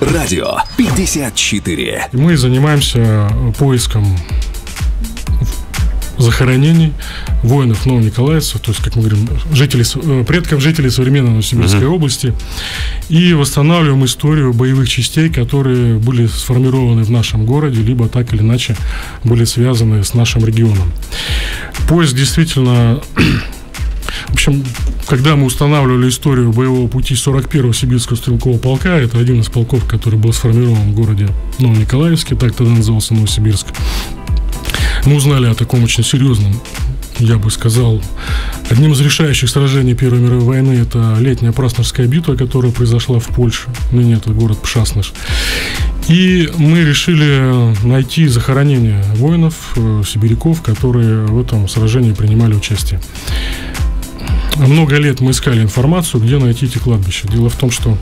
Радио 54. Мы занимаемся поиском захоронений воинов новониколаевцев, то есть, как мы говорим, жителей, э, предков жителей современной Новосибирской uh-huh. области, и восстанавливаем историю боевых частей, которые были сформированы в нашем городе, либо так или иначе были связаны с нашим регионом. Поиск действительно в общем, когда мы устанавливали историю боевого пути 41-го Сибирского стрелкового полка, это один из полков, который был сформирован в городе Новониколаевске, так тогда назывался Новосибирск, мы узнали о таком очень серьезном я бы сказал, одним из решающих сражений Первой мировой войны это летняя Праснерская битва, которая произошла в Польше. Ныне это город Пшасныш. И мы решили найти захоронение воинов, э, сибиряков, которые в этом сражении принимали участие. Много лет мы искали информацию, где найти эти кладбища. Дело в том, что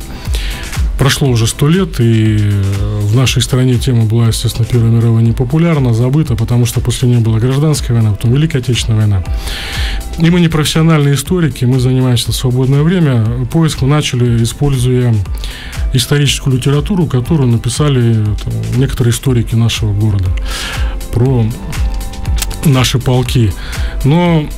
Прошло уже сто лет, и в нашей стране тема была, естественно, Первая мировая непопулярна, забыта, потому что после нее была гражданская война, потом Великая Отечественная война. И мы не профессиональные историки, мы занимаемся в свободное время. Поиск мы начали, используя историческую литературу, которую написали там, некоторые историки нашего города про наши полки. Но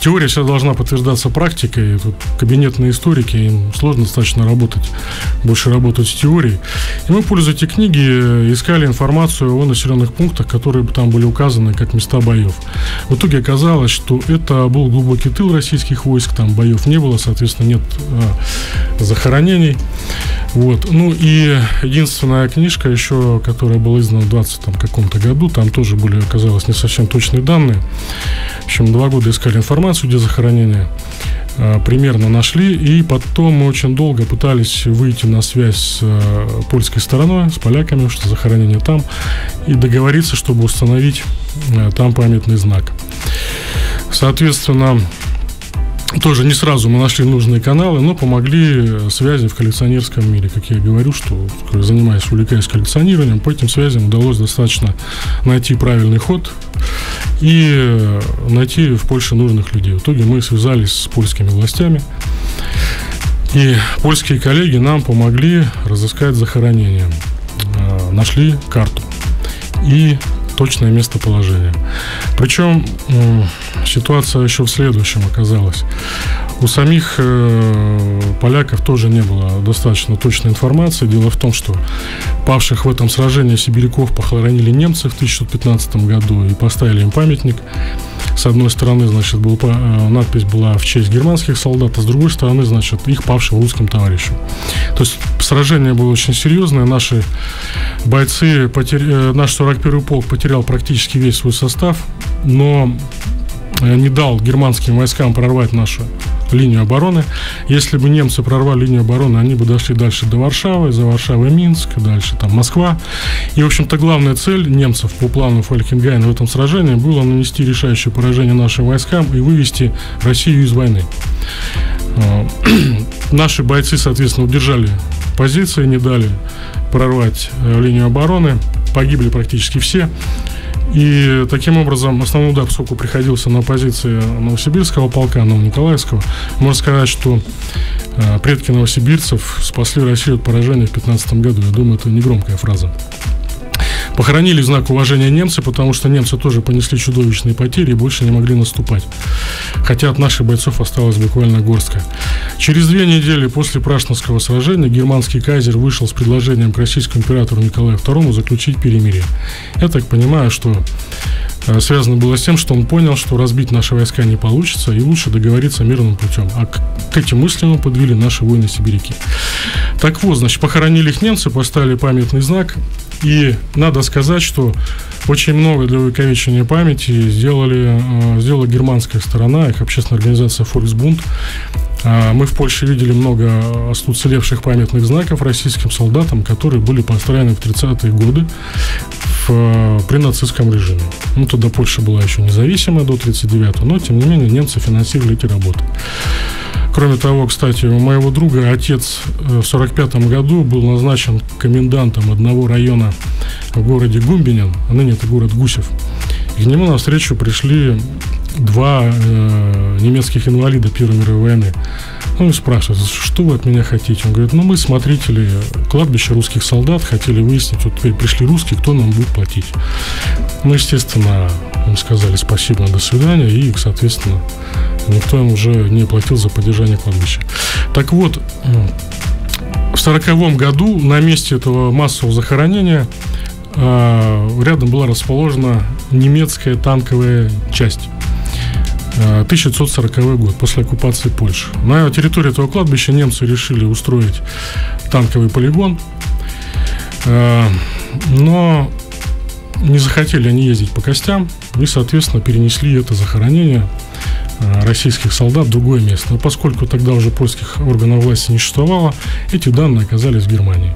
теория вся должна подтверждаться практикой. Тут кабинетные историки, им сложно достаточно работать, больше работать с теорией. И мы, пользуясь эти книги, искали информацию о населенных пунктах, которые там были указаны как места боев. В итоге оказалось, что это был глубокий тыл российских войск, там боев не было, соответственно, нет а, захоронений. Вот. Ну и единственная книжка еще, которая была издана в 20 там, каком-то году, там тоже были, оказалось, не совсем точные данные. В общем, два года искали информацию, где захоронение. А, примерно нашли, и потом мы очень долго пытались выйти на связь с а, польской стороной, с поляками, что захоронение там, и договориться, чтобы установить а, там памятный знак. Соответственно, тоже не сразу мы нашли нужные каналы, но помогли связи в коллекционерском мире. Как я говорю, что занимаясь, увлекаясь коллекционированием, по этим связям удалось достаточно найти правильный ход и найти в Польше нужных людей. В итоге мы связались с польскими властями, и польские коллеги нам помогли разыскать захоронение. А, нашли карту и точное местоположение. Причем ситуация еще в следующем оказалась. У самих э, поляков тоже не было достаточно точной информации. Дело в том, что павших в этом сражении сибиряков похоронили немцы в 1615 году и поставили им памятник. С одной стороны, значит, был, э, надпись была в честь германских солдат, а с другой стороны, значит, их павшим русским товарищам. То есть сражение было очень серьезное. Наши бойцы, потер... Э, наш 41-й полк потерял практически весь свой состав, но э, не дал германским войскам прорвать нашу линию обороны. Если бы немцы прорвали линию обороны, они бы дошли дальше до Варшавы, за Варшавой Минск, дальше там Москва. И, в общем-то, главная цель немцев по плану Фалькенгайна в этом сражении было нанести решающее поражение нашим войскам и вывести Россию из войны. А, наши бойцы, соответственно, удержали позиции, не дали прорвать э, линию обороны. Погибли практически все. И таким образом основной удар, поскольку приходился на позиции Новосибирского полка, Новониколаевского, можно сказать, что э, предки новосибирцев спасли Россию от поражения в 2015 году. Я думаю, это не громкая фраза. Похоронили в знак уважения немцы, потому что немцы тоже понесли чудовищные потери и больше не могли наступать. Хотя от наших бойцов осталось буквально горстка. Через две недели после Пражского сражения германский кайзер вышел с предложением к российскому императору Николаю II заключить перемирие. Я так понимаю, что э, связано было с тем, что он понял, что разбить наши войска не получится, и лучше договориться мирным путем. А к, к этим мыслям подвели наши воины-сибиряки. Так вот, значит, похоронили их немцы, поставили памятный знак, и надо сказать, что очень много для увековечения памяти сделали, э, сделала германская сторона, их общественная организация Volksbund. А, мы в Польше видели много уцелевших памятных знаков российским солдатам, которые были построены в 30-е годы в, при нацистском режиме. Ну, тогда Польша была еще независимая до 39-го, но, тем не менее, немцы финансировали эти работы. Кроме того, кстати, у моего друга отец э, в 45 году был назначен комендантом одного района в городе Гумбинин, а ныне это город Гусев. И к нему навстречу пришли два э, немецких инвалида Первой мировой войны. Он спрашивает, что вы от меня хотите? Он говорит, ну мы смотрители кладбища русских солдат, хотели выяснить, вот теперь пришли русские, кто нам будет платить. Мы, естественно, им сказали спасибо, до свидания, и, соответственно, никто им уже не платил за поддержание кладбища. Так вот, в сороковом году на месте этого массового захоронения э, рядом была расположена немецкая танковая часть. 1940 э, год, после оккупации Польши. На территории этого кладбища немцы решили устроить танковый полигон, э, но не захотели они ездить по костям и, соответственно, перенесли это захоронение э, российских солдат в другое место. Но поскольку тогда уже польских органов власти не существовало, эти данные оказались в Германии.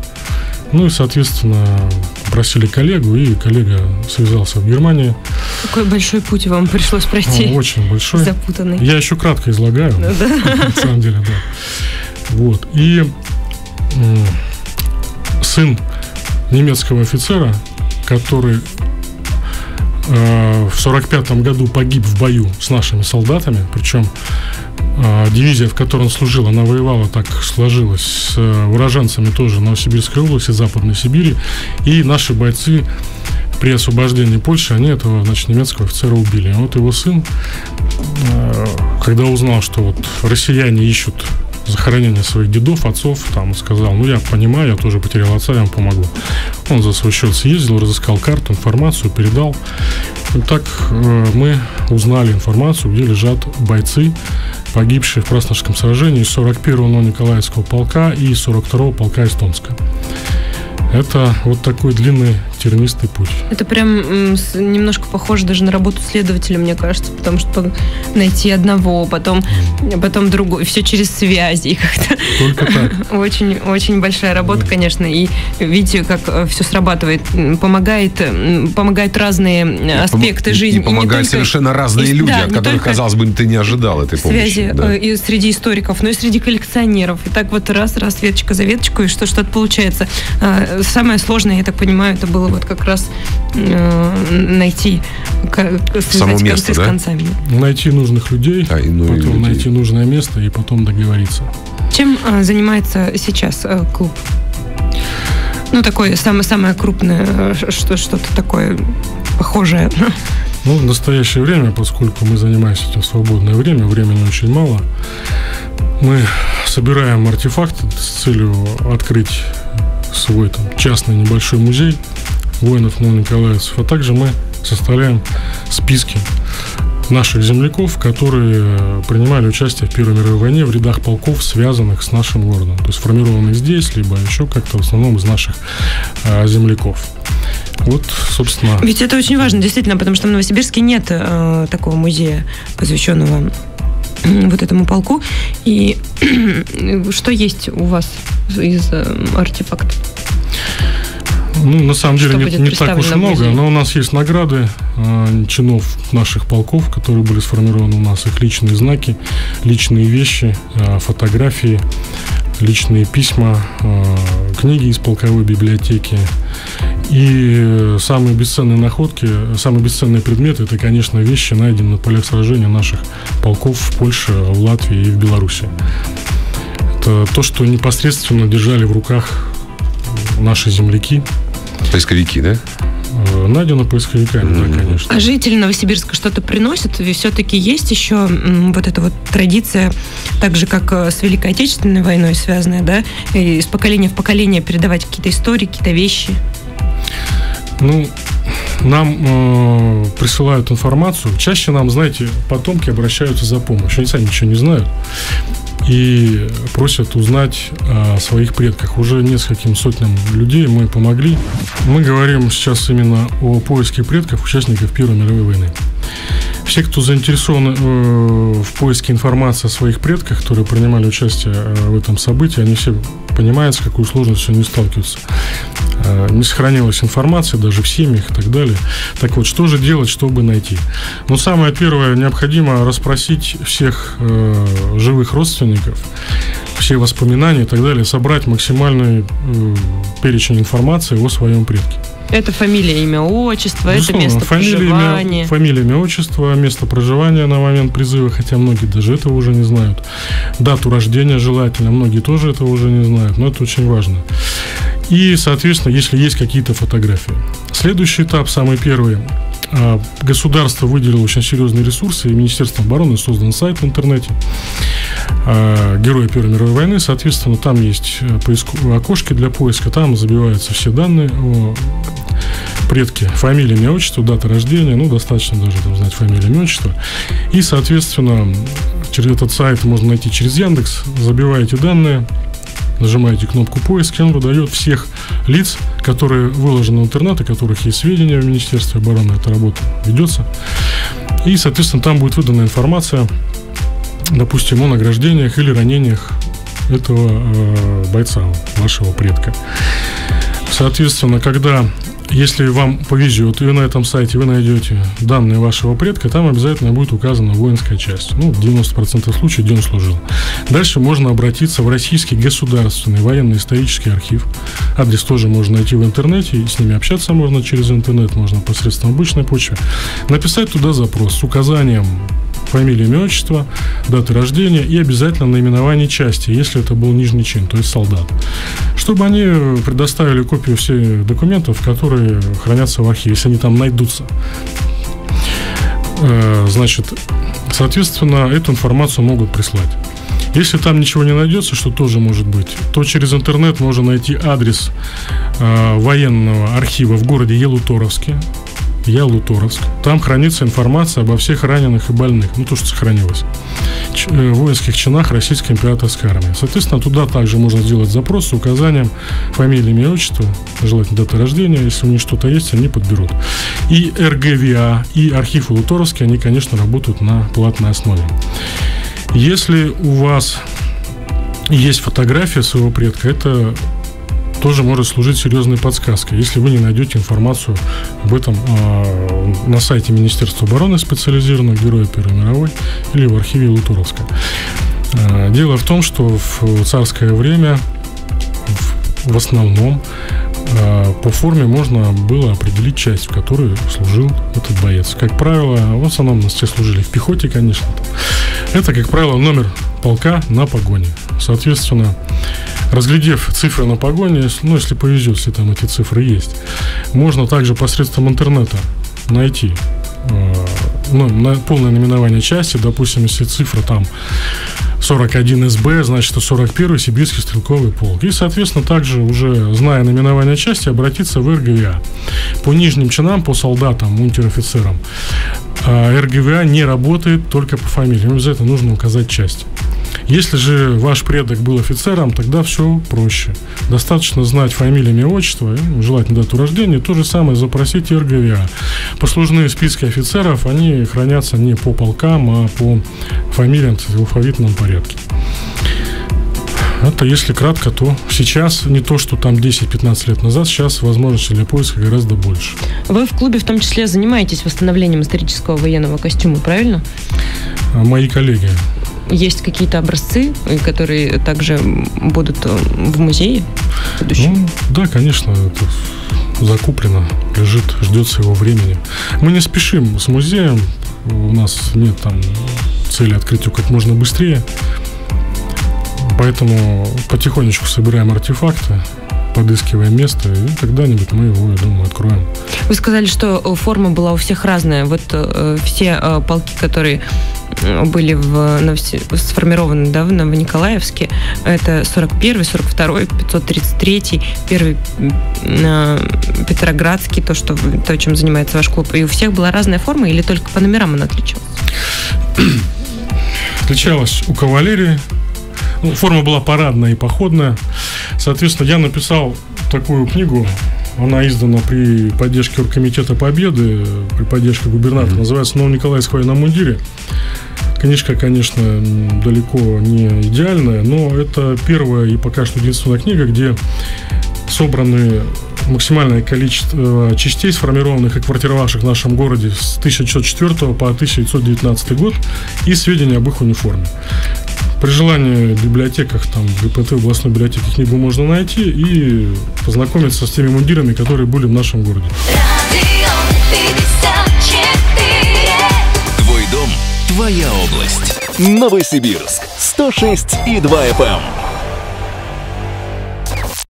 Ну и, соответственно, просили коллегу, и коллега связался в Германии. Какой большой путь вам пришлось пройти? Ну, очень большой. Запутанный. Я еще кратко излагаю. Ну, да. На самом деле, да. Вот. И сын немецкого офицера, который э, в 45 году погиб в бою с нашими солдатами, причем а, дивизия, в которой он служил, она воевала, так сложилось, с э, уроженцами тоже Новосибирской области, Западной Сибири. И наши бойцы при освобождении Польши, они этого, значит, немецкого офицера убили. И вот его сын, э, когда узнал, что вот россияне ищут захоронение своих дедов, отцов, там сказал, ну я понимаю, я тоже потерял отца, я вам помогу. Он за свой счет съездил, разыскал карту, информацию, передал. И так э, мы узнали информацию, где лежат бойцы, погибшие в Краснодарском сражении 41-го Николаевского полка и 42-го полка Эстонска. Это вот такой длинный тернистый путь. Это прям немножко похоже даже на работу следователя, мне кажется, потому что найти одного, потом, потом другой, все через связи как-то. Только так. Очень, очень большая работа, да. конечно, и видите, как э, все срабатывает, помогает, помогает разные аспекты и, жизни. И помогают и совершенно разные и, люди, да, от которых, казалось бы, ты не ожидал этой помощи. Связи да. Э, и среди историков, но и среди коллекционеров. И так вот раз, раз, веточка за веточку, и что что-то получается. Самое сложное, я так понимаю, это было вот как раз э, найти, Само место, да? с концами. Найти нужных людей, а, ну, потом людей. найти нужное место и потом договориться. Чем э, занимается сейчас э, клуб? Ну, такое самое, самое крупное, э, что, что-то такое похожее. Ну, в настоящее время, поскольку мы занимаемся этим в свободное время, времени очень мало, мы собираем артефакты с целью открыть свой там, частный небольшой музей воинов новониколаевцев, а также мы составляем списки наших земляков, которые принимали участие в Первой мировой войне в рядах полков, связанных с нашим городом. То есть формированных здесь, либо еще как-то в основном из наших э, земляков. Вот, собственно. Ведь это очень важно, действительно, потому что в Новосибирске нет э, такого музея, посвященного вот этому полку. И что есть у вас из э, артефактов? Ну, на самом деле, не, не так уж много, но у нас есть награды э, чинов наших полков, которые были сформированы у нас, их личные знаки, личные вещи, э, фотографии, личные письма, э, книги из полковой библиотеки. И самые бесценные находки, самые бесценные предметы, это, конечно, вещи, найденные на полях сражения наших полков в Польше, в Латвии и в Беларуси. Это то, что непосредственно держали в руках наши земляки. Поисковики, да? Э, найдено поисковиками, mm-hmm. да, конечно. А жители Новосибирска что-то приносят? И все-таки есть еще вот эта вот традиция, так же, как э, с Великой Отечественной войной связанная, да, и из поколения в поколение передавать какие-то истории, какие-то вещи? Ну, нам э, присылают информацию. Чаще нам, знаете, потомки обращаются за помощью. Они сами ничего не знают и просят узнать о своих предках. Уже нескольким сотням людей мы помогли. Мы говорим сейчас именно о поиске предков участников Первой мировой войны. Все, кто заинтересован э, в поиске информации о своих предках, которые принимали участие э, в этом событии, они все понимают, с какой сложностью они сталкиваются. Э, не сохранилась информация даже в семьях и так далее. Так вот, что же делать, чтобы найти? Ну, самое первое, необходимо расспросить всех э, живых родственников, все воспоминания и так далее, собрать максимальный э, перечень информации о своем предке. Это фамилия, имя, отчество, Безусловно, это место фамилия, проживания. Имя, фамилия, имя, отчество, место проживания на момент призыва, хотя многие даже этого уже не знают. Дату рождения желательно, многие тоже этого уже не знают, но это очень важно. И, соответственно, если есть какие-то фотографии. Следующий этап, самый первый, а, государство выделило очень серьезные ресурсы, и Министерство обороны создан сайт в интернете а, Герои Первой мировой войны. Соответственно, там есть э, окошки для поиска, там забиваются все данные о предке, фамилия, имя, отчество, дата рождения, ну, достаточно даже там знать фамилию, имя, отчество. И, соответственно, через этот сайт можно найти через Яндекс, забиваете данные, нажимаете кнопку поиск, и он выдает всех лиц, которые выложены в интернет, о которых есть сведения в Министерстве обороны, эта работа ведется. И, соответственно, там будет выдана информация, допустим, о награждениях или ранениях этого э, бойца, вашего предка. Соответственно, когда если вам повезет, и на этом сайте вы найдете данные вашего предка, там обязательно будет указана воинская часть. Ну, в 90% случаев, где он служил. Дальше можно обратиться в Российский государственный военно-исторический архив. Адрес тоже можно найти в интернете, и с ними общаться можно через интернет, можно посредством обычной почвы. Написать туда запрос с указанием фамилия, имя, отчество, дата рождения и обязательно наименование части, если это был нижний чин, то есть солдат. Чтобы они предоставили копию всех документов, которые хранятся в архиве, если они там найдутся. Э, значит, соответственно, эту информацию могут прислать. Если там ничего не найдется, что тоже может быть, то через интернет можно найти адрес э, военного архива в городе Елуторовске. Ялуторовск. Там хранится информация обо всех раненых и больных, ну то, что сохранилось, э, воинских чинах Российской императорской армии. Соответственно, туда также можно сделать запрос с указанием фамилии, имя, отчества, желательно даты рождения. Если у них что-то есть, они подберут. И РГВА, и архив Луторовский, они, конечно, работают на платной основе. Если у вас есть фотография своего предка, это тоже может служить серьезной подсказкой. Если вы не найдете информацию об этом э, на сайте Министерства обороны специализированного Героя Первой мировой или в архиве Лутуровска. Э, дело в том, что в царское время в, в основном э, по форме можно было определить часть, в которой служил этот боец. Как правило, в основном нас все служили в пехоте, конечно. Это, как правило, номер полка на погоне. Соответственно, разглядев цифры на погоне, ну, если повезет, если там эти цифры есть, можно также посредством интернета найти э, ну, на полное наименование части, допустим, если цифра там 41 СБ, значит, это 41 Сибирский стрелковый полк. И, соответственно, также уже зная наименование части, обратиться в РГВА. По нижним чинам, по солдатам, унтер-офицерам, э, РГВА не работает только по фамилии. Обязательно нужно указать часть. Если же ваш предок был офицером, тогда все проще. Достаточно знать фамилию, имя, отчество, желательно дату рождения. То же самое запросить РГВА. Послужные списки офицеров, они хранятся не по полкам, а по фамилиям в алфавитном порядке. Это если кратко, то сейчас не то, что там 10-15 лет назад, сейчас возможности для поиска гораздо больше. Вы в клубе в том числе занимаетесь восстановлением исторического военного костюма, правильно? А мои коллеги есть какие-то образцы, которые также будут э, в музее? Ну, да, конечно, это закуплено, лежит, ждет своего времени. Мы не спешим с музеем, у нас нет там цели открыть его как можно быстрее. Поэтому потихонечку собираем артефакты, подыскиваем место, и когда-нибудь мы его, я думаю, откроем. Вы сказали, что э, форма была у всех разная. Вот э, все э, полки, которые э, были в, на, сформированы да, в Новониколаевске, это 41 42 533 первый э, Петроградский, то, что, то, чем занимается ваш клуб. И у всех была разная форма или только по номерам она отличалась? Отличалась у кавалерии, ну, форма была парадная и походная. Соответственно, я написал такую книгу. Она издана при поддержке Оргкомитета Победы, при поддержке губернатора. Mm-hmm. Называется «Новом Николаевском военном мундире». Книжка, конечно, далеко не идеальная, но это первая и пока что единственная книга, где собраны максимальное количество частей, сформированных и квартировавших в нашем городе с 1904 по 1919 год, и сведения об их униформе. При желании в библиотеках, там, в ГПТ, в областной библиотеке книгу можно найти и познакомиться с теми мундирами, которые были в нашем городе. Твой дом, твоя область. Новосибирск, 106 и 2 FM.